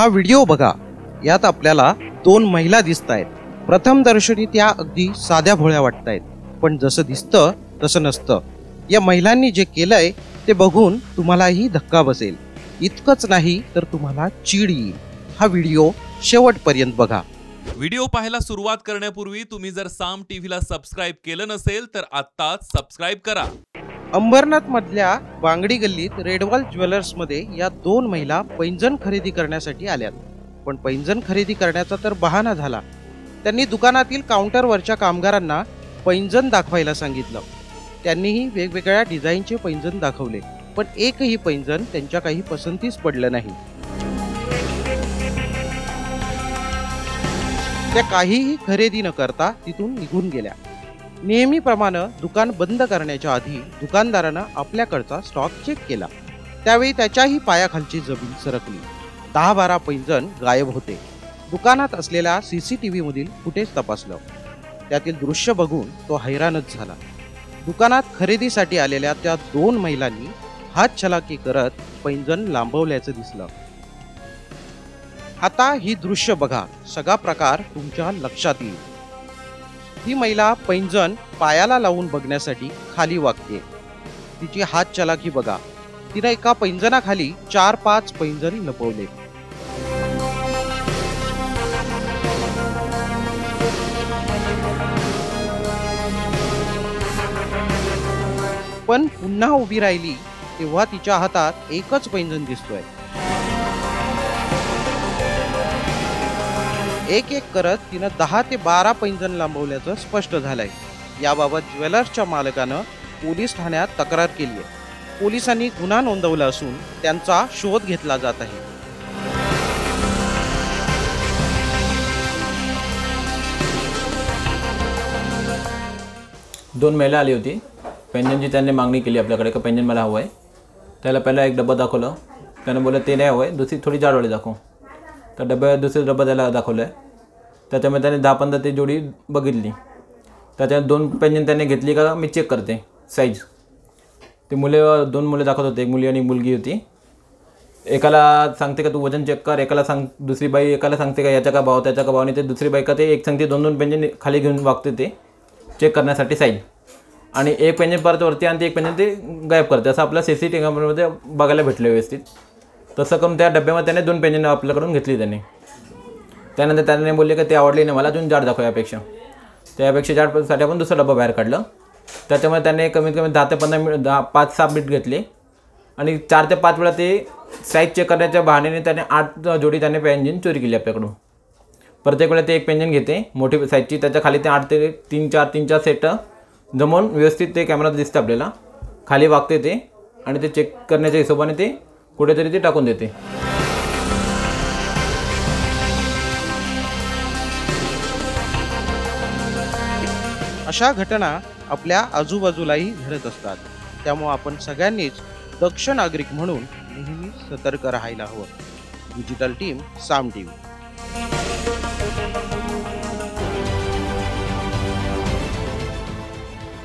हा व्हिडिओ बघा. यात आपल्याला दोन महिला दिसत आहेत प्रथम दर्शनी त्या अगदी साध्या भोळ्या वाटतायत. पण जसं दिसतं तसं नसतं. या महिलांनी जे केलंय ते बघून तुम्हालाही धक्का बसेल. इतकंच नाही तर तुम्हाला चीड येईल. हा व्हिडिओ शेवटपर्यंत बघा. व्हिडिओ पाहायला सुरुवात करण्यापूर्वी तुम्ही जर साम टीव्हीला सबस्क्राईब केलं नसेल तर आत्ताच सबस्क्राईब करा. अंबरनाथ मधल्या बांगडी गल्लीत रेडवाल ज्वेलर्समध्ये या दोन महिला पैंजण खरेदी करण्यासाठी आल्यात. पण पैंजण खरेदी करण्याचा तर बहाणा झाला. त्यांनी दुकानातील काउंटरवरच्या कामगारांना पैंजण दाखवायला सांगितलं. त्यांनीही वेगवेगळ्या डिझाईनचे पैंजण दाखवले पण एकही पैंजण त्यांच्या काही पसंतीस पडलं नाही. त्या काहीही खरेदी न करता तिथून निघून गेल्या. नेहमीप्रमाणे दुकान बंद करण्याच्या आधी दुकानदारानं आपल्याकडचा स्टॉक चेक केला. त्यावेळी त्याच्याही पायाखालची जमीन सरकली. दहा बारा पैंजण गायब होते. दुकानात असलेल्या सी सी टी व्हीमधील फुटेज तपासलं. त्यातील दृश्य बघून तो हैराणच झाला. दुकानात खरेदीसाठी आलेल्या त्या दोन महिलांनी हात छलाकी करत पैंजण लांबवल्याचं दिसलं. आता ही दृश्य बघा. सगळा प्रकार तुमच्या लक्षात येईल. ही महिला पैंजण पायाला लावून बघण्यासाठी खाली वागते. तिची हात चलाकी बघा. तिनं एका पैंजणाखाली चार पाच पैंजण लपवले. पण पुन्हा उभी राहिली तेव्हा तिच्या हातात एकच पैंजण दिसतोय. एक एक करत तिनं दहा ते बारा पैंजण लांबवल्याचं स्पष्ट झालंय. याबाबत ज्वेलर्सच्या मालकानं पोलीस ठाण्यात तक्रार केली आहे. पोलिसांनी गुन्हा नोंदवला असून त्यांचा शोध घेतला जात आहे. दोन महिला आली होती. पेंजनची त्यांनी मागणी केली आपल्याकडे का पेंजन मला हवं आहे त्याला पहिला एक डब्बा दाखवलं. त्यानं बोललं ते नाही हवं आहे दुसरी थोडी जाडवाली दाखव. तर डब्या दुसरे डबा त्याला दाखवलं आहे त्याच्यामुळे त्याने दहा पंधरा ते जोडी बघितली. त्याच्यात दोन पेंजन त्याने घेतली का मी चेक करते. साईज ते मुले दोन मुले दाखवत होते एक मुली आणि मुलगी होती. एकाला सांगते का तू वजन चेक कर एकाला सांग दुसरी बाई एकाला सांगते का याचा का भाव त्याचा का भाव आणि ते दुसरी बाई का ते एक सांगते दोन दोन पेन्शन खाली घेऊन वागते ते. चेक करण्यासाठी साईज आणि एक पेन्शन परत वरती आणि एक पेन्शन ते गायब करते. असं आपल्या सी सी टी कॅमेरामध्ये बघायला भेटलं व्यवस्थित. तसं करून त्या डब्यामध्ये त्याने दोन पेंजन आपल्याकडून घेतली त्याने. त्यानंतर त्याने बोलले की ते आवडली नाही मला अजून जाड दाखव यापेक्षा. त्यापेक्षा जाडसाठी आपण दुसरा डबा बाहेर काढलं. त्याच्यामुळे त्याने कमीत कमी दहा ते पंधरा मिनिट दहा पाच सहा मिनिट घेतले. आणि चार ते पाच वेळा ते साईज चेक करण्याच्या बहाण्याने त्याने आठ जोडी त्याने पेंजन चोरी केली आपल्याकडून. प्रत्येक वेळेला ते एक पेंजन घेते मोठी साईजची त्याच्याखाली ते आठ ते तीन चार तीन चार सेट जमवून व्यवस्थित ते कॅमेरात दिसतं आपल्याला. खाली वागते ते आणि ते चेक करण्याच्या हिशोबाने ते कुठेतरी ते टाकून देते. अशा घटना आपल्या आजूबाजूलाही घडत असतात. त्यामुळे आपण सगळ्यांनीच दक्ष नागरिक म्हणून नेहमी सतर्क राहायला हवं. डिजिटल टीम साम टीव्ही